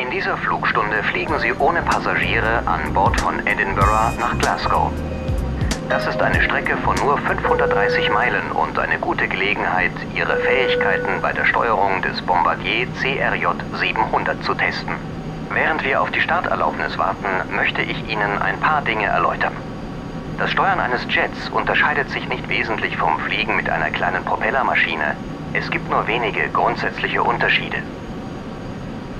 In dieser Flugstunde fliegen Sie ohne Passagiere an Bord von Edinburgh nach Glasgow. Das ist eine Strecke von nur 530 Meilen und eine gute Gelegenheit, Ihre Fähigkeiten bei der Steuerung des Bombardier CRJ 700 zu testen. Während wir auf die Starterlaubnis warten, möchte ich Ihnen ein paar Dinge erläutern. Das Steuern eines Jets unterscheidet sich nicht wesentlich vom Fliegen mit einer kleinen Propellermaschine. Es gibt nur wenige grundsätzliche Unterschiede.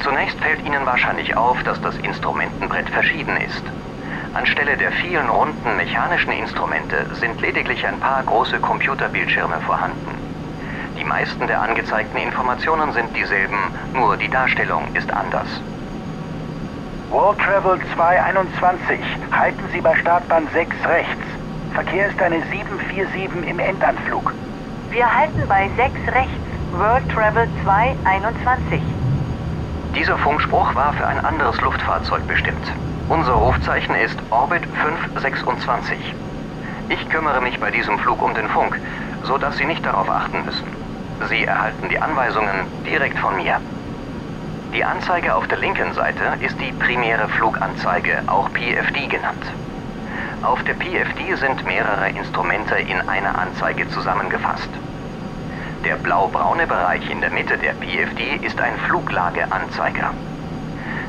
Zunächst fällt Ihnen wahrscheinlich auf, dass das Instrumentenbrett verschieden ist. Anstelle der vielen runden mechanischen Instrumente sind lediglich ein paar große Computerbildschirme vorhanden. Die meisten der angezeigten Informationen sind dieselben, nur die Darstellung ist anders. World Travel 221. Halten Sie bei Startbahn 6 rechts. Verkehr ist eine 747 im Endanflug. Wir halten bei 6 rechts. World Travel 221. Dieser Funkspruch war für ein anderes Luftfahrzeug bestimmt. Unser Rufzeichen ist Orbit 526. Ich kümmere mich bei diesem Flug um den Funk, so dass Sie nicht darauf achten müssen. Sie erhalten die Anweisungen direkt von mir. Die Anzeige auf der linken Seite ist die primäre Fluganzeige, auch PFD genannt. Auf der PFD sind mehrere Instrumente in einer Anzeige zusammengefasst. Der blau-braune Bereich in der Mitte der PFD ist ein Fluglageanzeiger.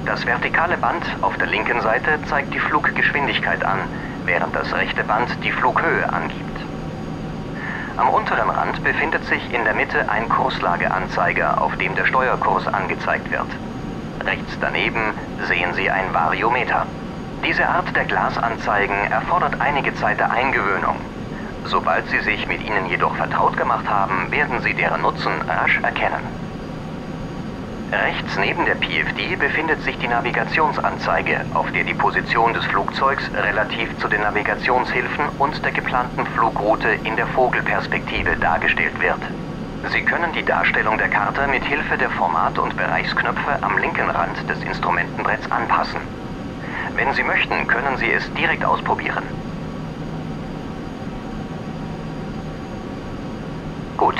Das vertikale Band auf der linken Seite zeigt die Fluggeschwindigkeit an, während das rechte Band die Flughöhe angibt. Am unteren Rand befindet sich in der Mitte ein Kurslageanzeiger, auf dem der Steuerkurs angezeigt wird. Rechts daneben sehen Sie ein Variometer. Diese Art der Glasanzeigen erfordert einige Zeit der Eingewöhnung. Sobald Sie sich mit ihnen jedoch vertraut gemacht haben, werden Sie deren Nutzen rasch erkennen. Rechts neben der PFD befindet sich die Navigationsanzeige, auf der die Position des Flugzeugs relativ zu den Navigationshilfen und der geplanten Flugroute in der Vogelperspektive dargestellt wird. Sie können die Darstellung der Karte mit Hilfe der Format- und Bereichsknöpfe am linken Rand des Instrumentenbretts anpassen. Wenn Sie möchten, können Sie es direkt ausprobieren. Gut.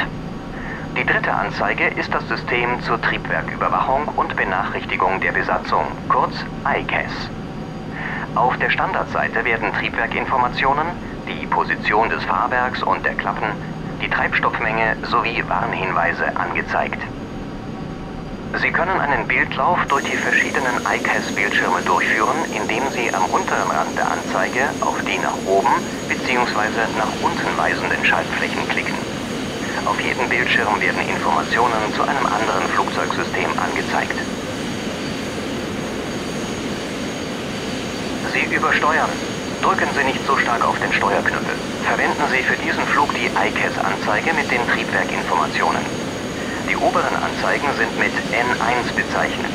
Die dritte Anzeige ist das System zur Triebwerküberwachung und Benachrichtigung der Besatzung, kurz ICAS. Auf der Standardseite werden Triebwerkinformationen, die Position des Fahrwerks und der Klappen, die Treibstoffmenge sowie Warnhinweise angezeigt. Sie können einen Bildlauf durch die verschiedenen ICAS-Bildschirme durchführen, indem Sie am unteren Rand der Anzeige auf die nach oben bzw. nach unten weisenden Schaltflächen klicken. Auf jedem Bildschirm werden Informationen zu einem anderen Flugzeugsystem angezeigt. Sie übersteuern. Drücken Sie nicht so stark auf den Steuerknüppel. Verwenden Sie für diesen Flug die ICAS-Anzeige mit den Triebwerkinformationen. Die oberen Anzeigen sind mit N1 bezeichnet.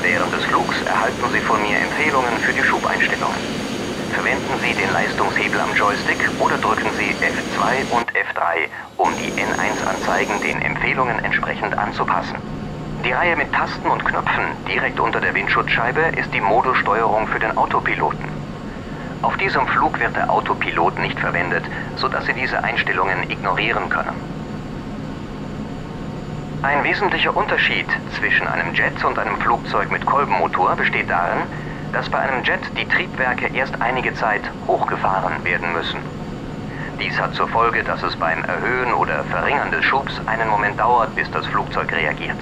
Während des Flugs erhalten Sie von mir Empfehlungen für die Schubeinstellungen. Verwenden Sie den Leistungshebel am Joystick oder drücken Sie F2 und F3, um die N1-Anzeigen den Empfehlungen entsprechend anzupassen. Die Reihe mit Tasten und Knöpfen direkt unter der Windschutzscheibe ist die Modussteuerung für den Autopiloten. Auf diesem Flug wird der Autopilot nicht verwendet, sodass Sie diese Einstellungen ignorieren können. Ein wesentlicher Unterschied zwischen einem Jet und einem Flugzeug mit Kolbenmotor besteht darin, dass bei einem Jet die Triebwerke erst einige Zeit hochgefahren werden müssen. Dies hat zur Folge, dass es beim Erhöhen oder Verringern des Schubs einen Moment dauert, bis das Flugzeug reagiert.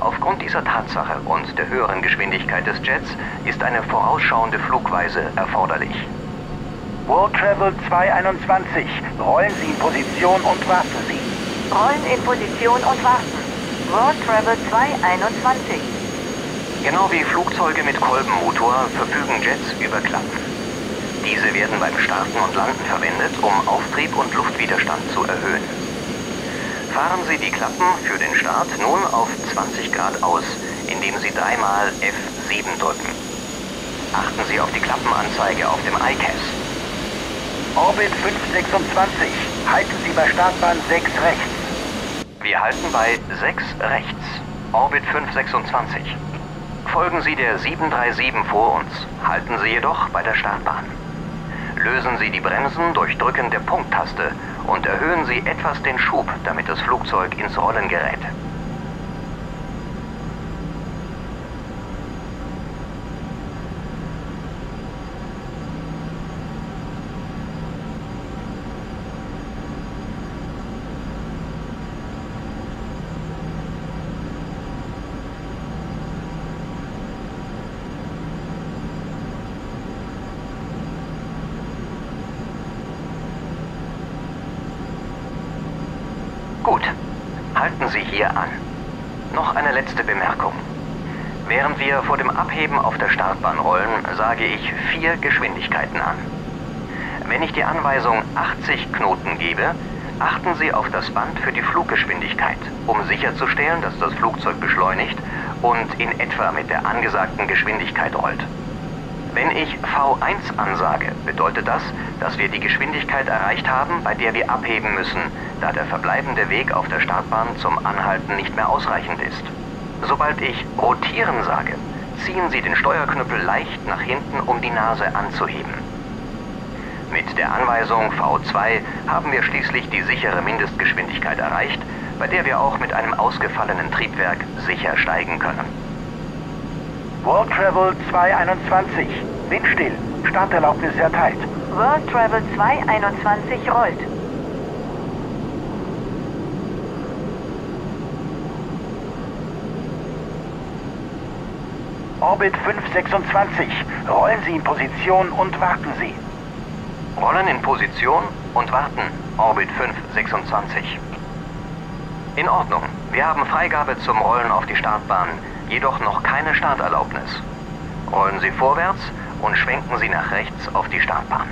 Aufgrund dieser Tatsache und der höheren Geschwindigkeit des Jets ist eine vorausschauende Flugweise erforderlich. World Travel 221, rollen Sie in Position und warten Sie. Rollen in Position und warten. World Travel 221. Genau wie Flugzeuge mit Kolbenmotor verfügen Jets über Klappen. Diese werden beim Starten und Landen verwendet, um Auftrieb und Luftwiderstand zu erhöhen. Fahren Sie die Klappen für den Start nun auf 20 Grad aus, indem Sie dreimal F7 drücken. Achten Sie auf die Klappenanzeige auf dem ICAS. Orbit 526. Halten Sie bei Startbahn 6 rechts. Wir halten bei 6 rechts. Orbit 526. Folgen Sie der 737 vor uns, halten Sie jedoch bei der Startbahn. Lösen Sie die Bremsen durch Drücken der Punkttaste und erhöhen Sie etwas den Schub, damit das Flugzeug ins Rollen gerät. Halten Sie hier an. Noch eine letzte Bemerkung. Während wir vor dem Abheben auf der Startbahn rollen, sage ich vier Geschwindigkeiten an. Wenn ich die Anweisung 80 Knoten gebe, achten Sie auf das Band für die Fluggeschwindigkeit, um sicherzustellen, dass das Flugzeug beschleunigt und in etwa mit der angesagten Geschwindigkeit rollt. Wenn ich V1 ansage, bedeutet das, dass wir die Geschwindigkeit erreicht haben, bei der wir abheben müssen, da der verbleibende Weg auf der Startbahn zum Anhalten nicht mehr ausreichend ist. Sobald ich rotieren sage, ziehen Sie den Steuerknüppel leicht nach hinten, um die Nase anzuheben. Mit der Anweisung V2 haben wir schließlich die sichere Mindestgeschwindigkeit erreicht, bei der wir auch mit einem ausgefallenen Triebwerk sicher steigen können. World Travel 221. Windstill. Starterlaubnis erteilt. World Travel 221 rollt. Orbit 526. Rollen Sie in Position und warten Sie. Rollen in Position und warten. Orbit 526. In Ordnung. Wir haben Freigabe zum Rollen auf die Startbahn, jedoch noch keine Starterlaubnis. Rollen Sie vorwärts und schwenken Sie nach rechts auf die Startbahn.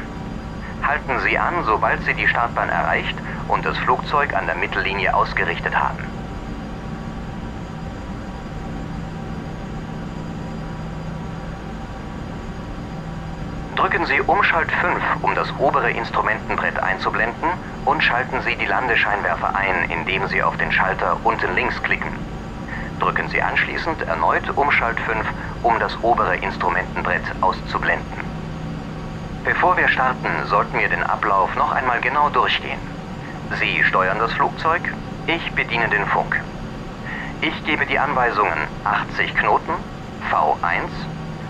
Halten Sie an, sobald Sie die Startbahn erreicht und das Flugzeug an der Mittellinie ausgerichtet haben. Drücken Sie Umschalt 5, um das obere Instrumentenbrett einzublenden und schalten Sie die Landescheinwerfer ein, indem Sie auf den Schalter unten links klicken. Drücken Sie anschließend erneut Umschalt 5, um das obere Instrumentenbrett auszublenden. Bevor wir starten, sollten wir den Ablauf noch einmal genau durchgehen. Sie steuern das Flugzeug, ich bediene den Funk. Ich gebe die Anweisungen 80 Knoten, V1,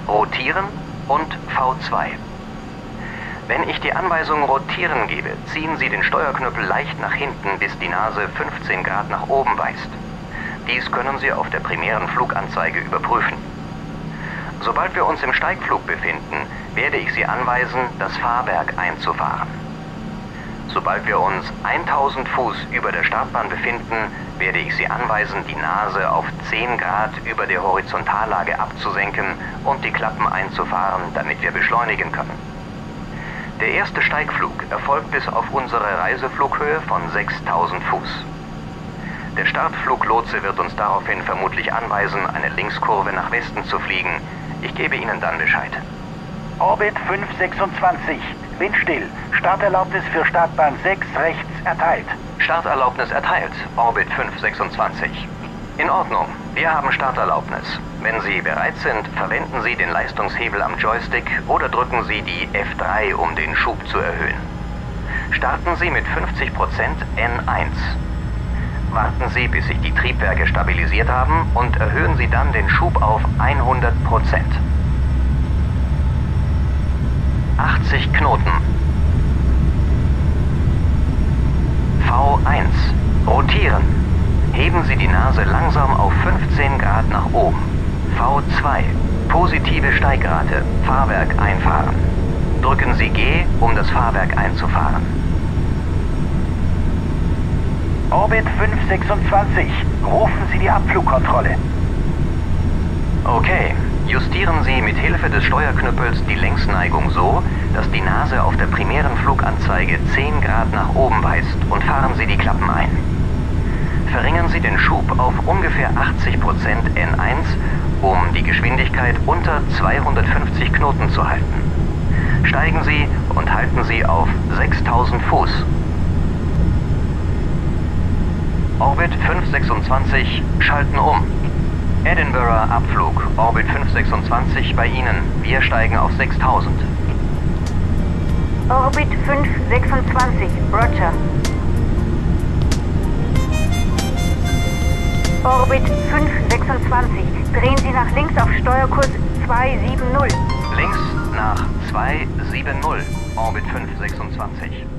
rotieren und V2. Wenn ich die Anweisung rotieren gebe, ziehen Sie den Steuerknüppel leicht nach hinten, bis die Nase 15 Grad nach oben weist. Dies können Sie auf der primären Fluganzeige überprüfen. Sobald wir uns im Steigflug befinden, werde ich Sie anweisen, das Fahrwerk einzufahren. Sobald wir uns 1000 Fuß über der Startbahn befinden, werde ich Sie anweisen, die Nase auf 10 Grad über der Horizontallage abzusenken und die Klappen einzufahren, damit wir beschleunigen können. Der erste Steigflug erfolgt bis auf unsere Reiseflughöhe von 6000 Fuß. Der Startfluglotse wird uns daraufhin vermutlich anweisen, eine Linkskurve nach Westen zu fliegen. Ich gebe Ihnen dann Bescheid. Orbit 526. Windstill. Starterlaubnis für Startbahn 6 rechts erteilt. Starterlaubnis erteilt. Orbit 526. In Ordnung. Wir haben Starterlaubnis. Wenn Sie bereit sind, verwenden Sie den Leistungshebel am Joystick oder drücken Sie die F3, um den Schub zu erhöhen. Starten Sie mit 50% N1. Warten Sie, bis sich die Triebwerke stabilisiert haben und erhöhen Sie dann den Schub auf 100%. 80 Knoten. V1. Rotieren. Heben Sie die Nase langsam auf 15 Grad nach oben. V2. Positive Steigrate. Fahrwerk einfahren. Drücken Sie G, um das Fahrwerk einzufahren. Orbit 526. Rufen Sie die Abflugkontrolle. Okay. Justieren Sie mit Hilfe des Steuerknüppels die Längsneigung so, dass die Nase auf der primären Fluganzeige 10 Grad nach oben weist und fahren Sie die Klappen ein. Verringern Sie den Schub auf ungefähr 80% N1, um die Geschwindigkeit unter 250 Knoten zu halten. Steigen Sie und halten Sie auf 6000 Fuß. Orbit 526 schalten um. Edinburgh Abflug, Orbit 526 bei Ihnen. Wir steigen auf 6000. Orbit 526, Roger. Orbit 526, drehen Sie nach links auf Steuerkurs 270. Links nach 270, Orbit 526.